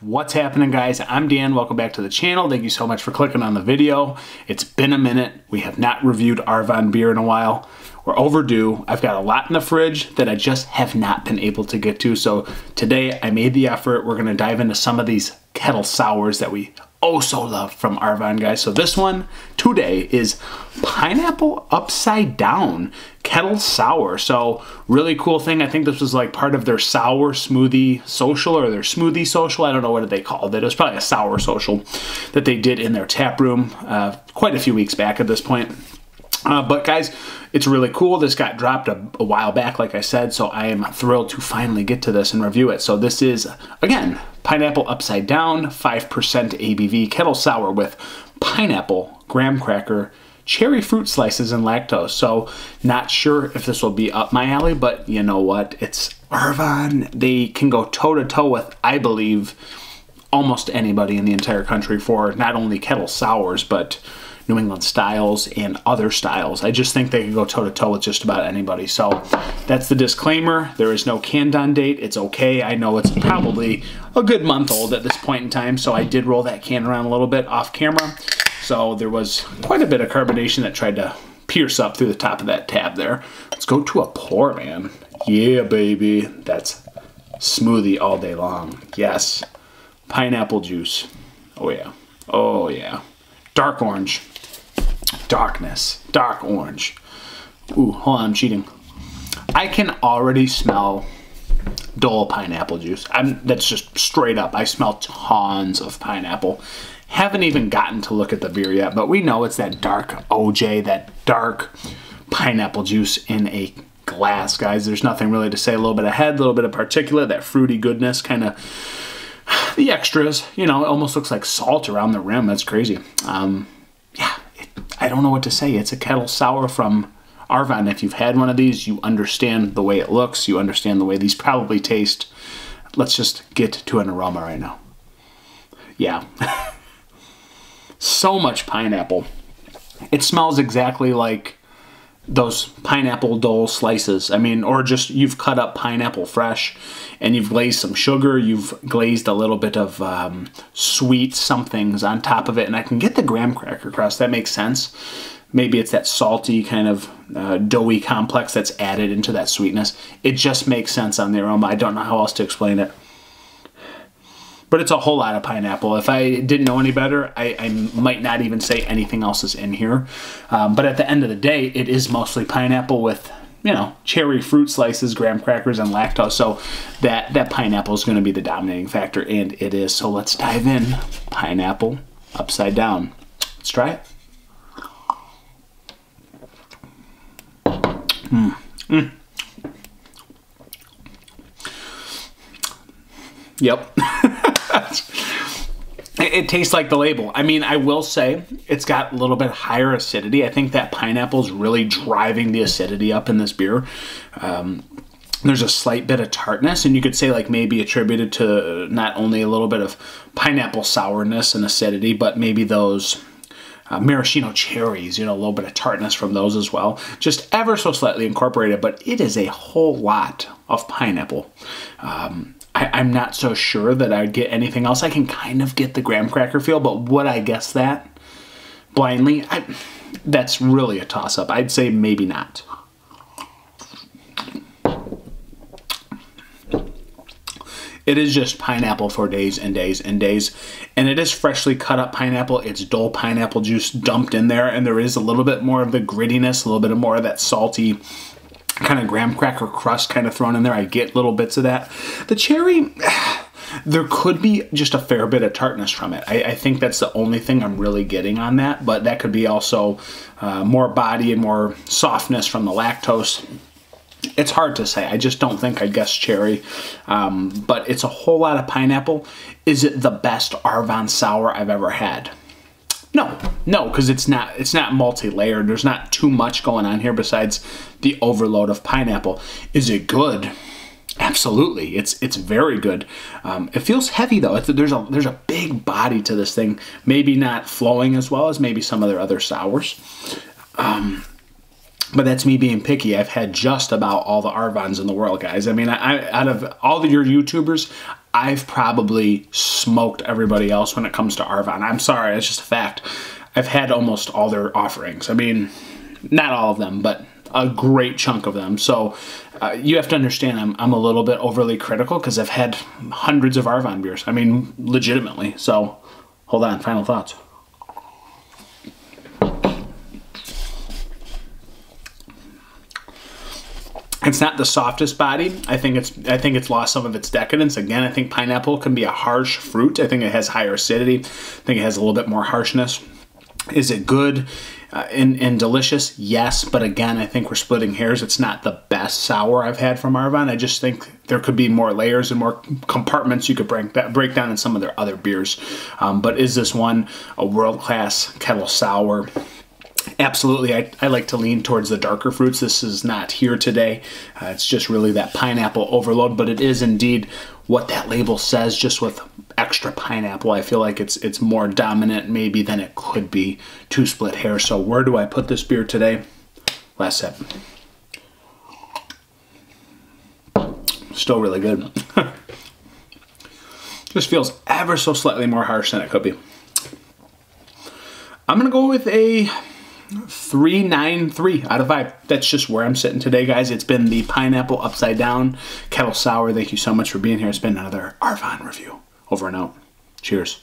What's happening guys? I'm Dan, welcome back to the channel. Thank you so much for clicking on the video. It's been a minute. We have not reviewed Arvon beer in a while. We're overdue. I've got a lot in the fridge that I just have not been able to get to. So today I made the effort. We're gonna dive into some of these kettle sours that we oh so love from Arvon guys. So this one today is pineapple upside down kettle sour. So really cool thing. I think this was like part of their sour smoothie social or their smoothie social. I don't know what they called it. It was probably a sour social that they did in their tap room uh, quite a few weeks back at this point. Uh, but guys, it's really cool. This got dropped a, a, while back, like I said, so I am thrilled to finally get to this and review it. So this is, again, pineapple upside down, 5% ABV kettle sour with pineapple, graham cracker, cherry fruit slices, and lactose. So not sure if this will be up my alley, but you know what? It's Arvon. They can go toe-to-toe -to -toe with, I believe, almost anybody in the entire country for not only kettle sours, but New England styles and other styles. I just think they can go toe to toe with just about anybody. So that's the disclaimer. There is no canned on date. It's okay. I know it's probably a good month old at this point in time, so I did roll that can around a little bit off camera. So there was quite a bit of carbonation that tried to pierce up through the top of that tab there. Let's go to a pour, man. Yeah, baby. That's smoothie all day long. Yes. Pineapple juice. Oh, yeah. Oh, yeah. Dark orange. Darkness. Dark orange. Ooh, hold on, I'm cheating. I can already smell Dole pineapple juice. I'm, that's just straight up. I smell tons of pineapple. Haven't even gotten to look at the beer yet, but we know it's that dark OJ, that dark pineapple juice in a glass, guys. There's nothing really to say. A little bit of head, a little bit of particulate, that fruity goodness, kind of the extras. You know, it almost looks like salt around the rim. That's crazy. Um, yeah, I don't know what to say. It's a kettle sour from Arvon. If you've had one of these, you understand the way it looks. You understand the way these probably taste. Let's just get to an aroma right now. Yeah. so much pineapple. It smells exactly like those pineapple dole slices. I mean, or just you've cut up pineapple fresh and you've glazed some sugar, you've glazed a little bit of um, sweet somethings on top of it, and I can get the graham cracker crust. That makes sense. Maybe it's that salty kind of uh, doughy complex that's added into that sweetness. It just makes sense on the aroma. I don't know how else to explain it but it's a whole lot of pineapple. If I didn't know any better, I, I might not even say anything else is in here. Um, but at the end of the day, it is mostly pineapple with you know cherry fruit slices, graham crackers, and lactose. So that that pineapple is going to be the dominating factor, and it is. So let's dive in. Pineapple upside down. Let's try it. Mm. Mm. Yep. it, it, tastes like the label. I mean, I will say it's got a little bit higher acidity. I think that pineapple is really driving the acidity up in this beer. Um, there's a slight bit of tartness, and you could say like maybe attributed to not only a little bit of pineapple sourness and acidity, but maybe those uh, maraschino cherries, you know, a little bit of tartness from those as well. Just ever so slightly incorporated, but it is a whole lot of pineapple. Um, I, am not so sure that I'd get anything else. I can kind of get the graham cracker feel, but would I guess that blindly? I, that's really a toss up. I'd say maybe not. It is just pineapple for days and days and days. And it is freshly cut up pineapple. It's Dole pineapple juice dumped in there. And there is a little bit more of the grittiness, a little bit more of that salty kind of graham cracker crust kind of thrown in there. I get little bits of that. The cherry, there could be just a fair bit of tartness from it. I, I, think that's the only thing I'm really getting on that, but that could be also uh, more body and more softness from the lactose. It's hard to say. I just don't think I'd guess cherry, um, but it's a whole lot of pineapple. Is it the best Arvon sour I've ever had? No, no, because it's not it's not multi-layered. There's not too much going on here besides the overload of pineapple. Is it good? Absolutely, it's it's very good. Um, it feels heavy though. It's, there's a there's a big body to this thing. Maybe not flowing as well as maybe some of their other sours. Um, but that's me being picky. I've had just about all the Arvons in the world, guys. I mean, I, I, out of all of your YouTubers, I've probably smoked everybody else when it comes to Arvon. I'm sorry, it's just a fact. I've had almost all their offerings. I mean, not all of them, but a great chunk of them. So uh, you have to understand I'm, I'm a little bit overly critical because I've had hundreds of Arvon beers. I mean, legitimately. So hold on, final thoughts. It's not the softest body. I think it's I think it's lost some of its decadence. Again, I think pineapple can be a harsh fruit. I think it has higher acidity. I think it has a little bit more harshness. Is it good uh, and, and delicious? Yes, but again, I think we're splitting hairs. It's not the best sour I've had from Arvon. I just think there could be more layers and more compartments you could break that, break down in some of their other beers. Um, but is this one a world class kettle sour? Absolutely, I, I, like to lean towards the darker fruits. This is not here today. Uh, it's just really that pineapple overload, but it is indeed what that label says, just with extra pineapple. I feel like it's it's more dominant maybe than it could be to split hair. So where do I put this beer today? Last sip. Still really good. just feels ever so slightly more harsh than it could be. I'm gonna go with a 393 out of 5. That's just where I'm sitting today, guys. It's been the Pineapple Upside Down Kettle Sour. Thank you so much for being here. It's been another Arvon review. Over and out. Cheers.